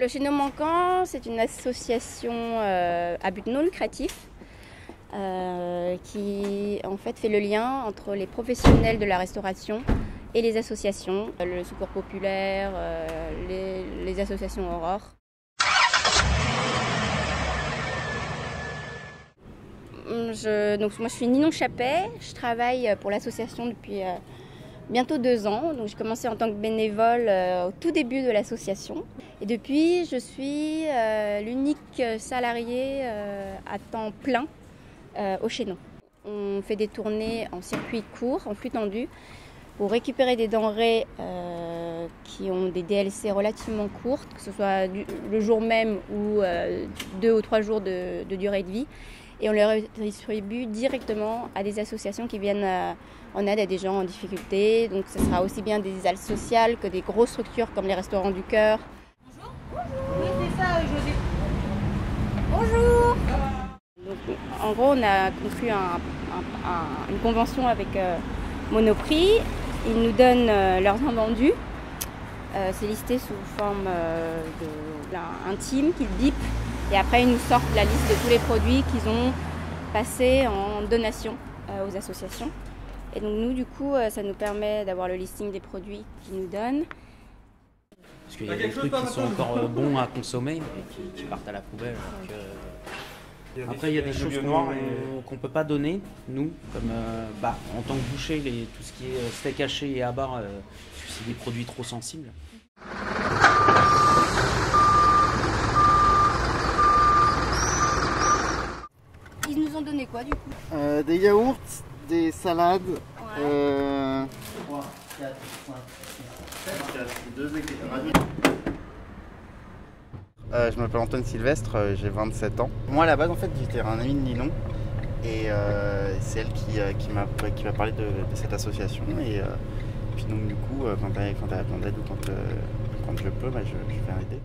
Le Chéneau Manquant, c'est une association euh, à but non lucratif euh, qui en fait fait le lien entre les professionnels de la restauration et les associations, le Secours Populaire, euh, les, associations Aurore. Moi je suis Ninon Chappet, je travaille pour l'association depuis euh, bientôt deux ans. Donc j'ai commencé en tant que bénévole euh, au tout début de l'association. Et depuis je suis euh, l'unique salarié euh, à temps plein euh, au Chénon. On fait des tournées en circuit court, en flux tendu, pour récupérer des denrées qui ont des DLC relativement courtes, que ce soit le jour même ou deux ou trois jours de durée de vie. Et on les redistribue directement à des associations qui viennent euh, en aide à des gens en difficulté. Donc ce sera aussi bien des aides sociales que des grosses structures comme les restaurants du cœur. Bonjour Donc, en gros, on a conclu un- un- un- une convention avec euh, Monoprix. Ils nous donnent euh, leurs invendus. Euh, C'est listé sous forme euh, de, team qu'ils bipent. Et après, ils nous sortent la liste de tous les produits qu'ils ont passés en donation euh, aux associations. Et donc nous, du coup, euh, ça nous permet d'avoir le listing des produits qu'ils nous donnent. Parce qu'il y a des trucs qui sont encore euh, bons à consommer et qui, qui partent à la poubelle. donc, euh, Après, il y a des choses qu'on qu'on peut pas donner, nous, comme euh, bah, en tant que boucher, les, tout ce qui est steak haché et abar, euh, c'est des produits trop sensibles. Ils nous ont donné quoi, du coup Euh, des yaourts, des salades. Euh... Euh, je m'appelle Antoine Sylvestre, j'ai 27 ans. Moi à la base en fait j'étais un ami de Ninon et euh, c'est elle qui, qui m'a qui m'a parlé de, de cette association et euh, puis donc du coup quand elle quand elle a besoin d'aide ou quand, euh, quand je peux bah, je, je vais aider.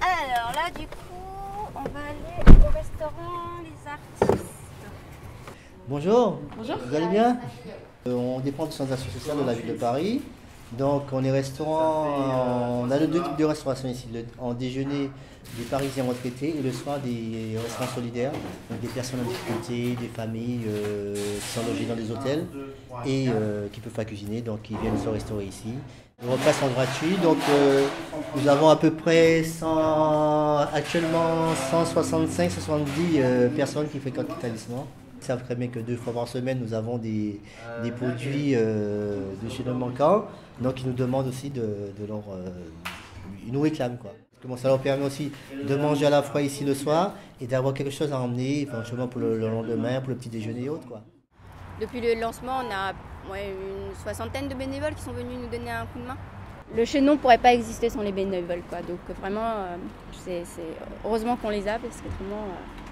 Alors là, du coup, on va aller au restaurant Bonjour. Bonjour. Vous allez bien Euh, On dépend du centre sociale de la ville de Paris. Donc on est restaurant, on a le deux types de restauration ici, le- en déjeuner des Parisiens retraités et le soir des restaurants solidaires, donc des personnes en difficulté, des familles euh, qui sont logées dans des hôtels et euh, qui ne peuvent pas cuisiner, donc ils viennent se restaurer ici. Les repas sont gratuits, donc euh, nous avons à peu près 100, actuellement 165-170 euh, personnes qui fréquentent l'établissement. Ils savent très bien que deux fois par semaine, nous avons des, des produits euh, de chez nos manquants. Donc, ils nous demandent aussi de, de leur. euh, ils nous réclament, quoi. Parce que bon, ça leur permet aussi de manger à la fois ici le soir et d'avoir quelque chose à emmener, éventuellement pour le, le lendemain, pour le petit déjeuner et autres, quoi. Depuis le lancement, on a ouais, une soixantaine de bénévoles qui sont venus nous donner un coup de main. Le chaînon ne pourrait pas exister sans les bénévoles. Quoi. Donc vraiment, euh, c'est, c'est- heureusement qu'on les a parce que vraiment, euh,